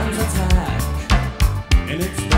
time's attack, and it's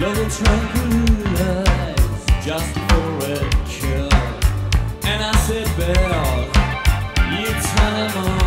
Love will tranquilize just for a cure. And I said, Belle, you turn him on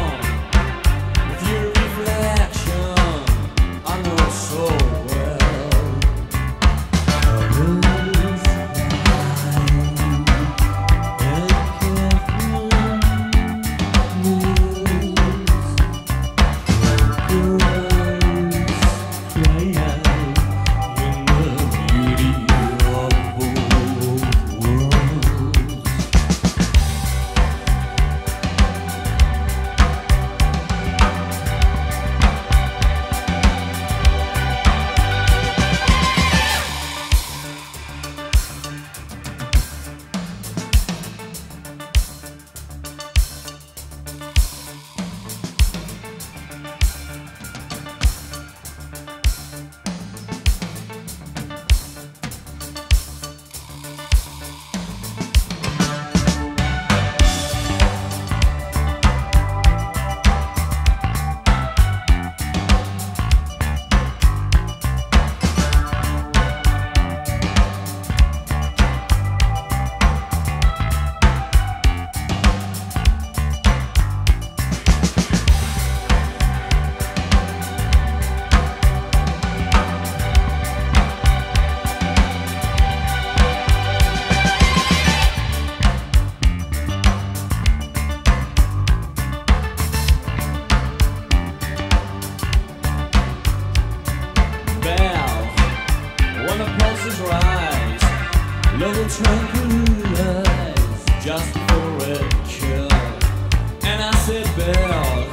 Bell,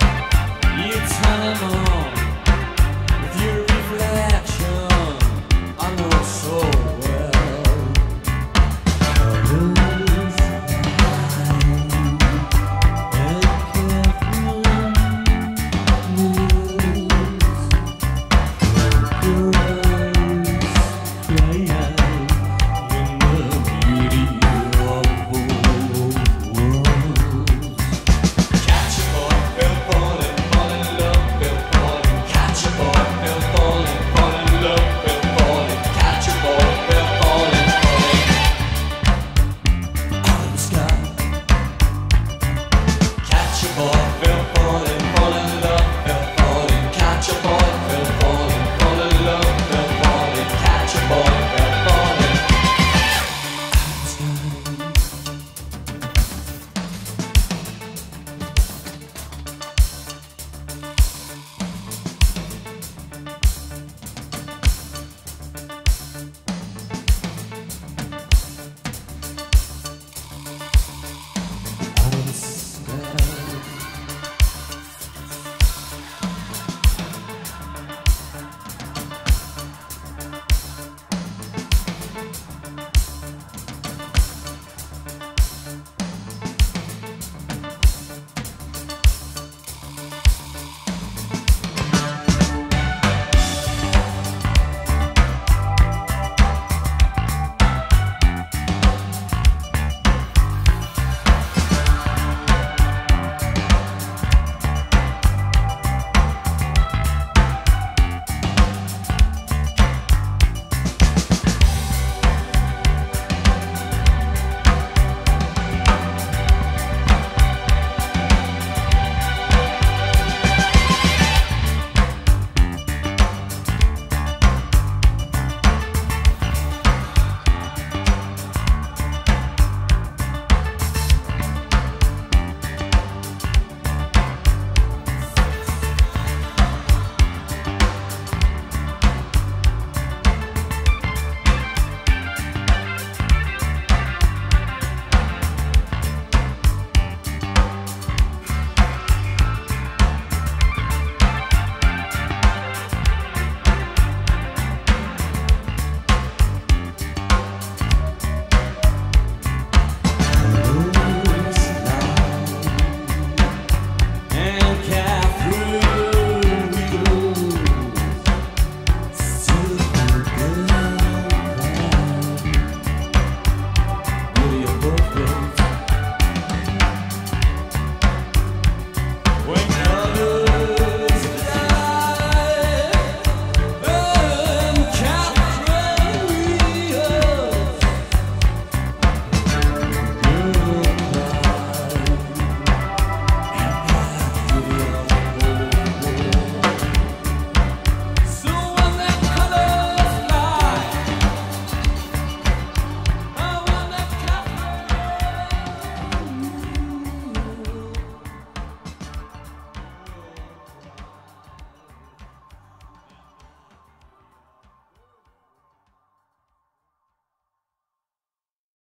you tell him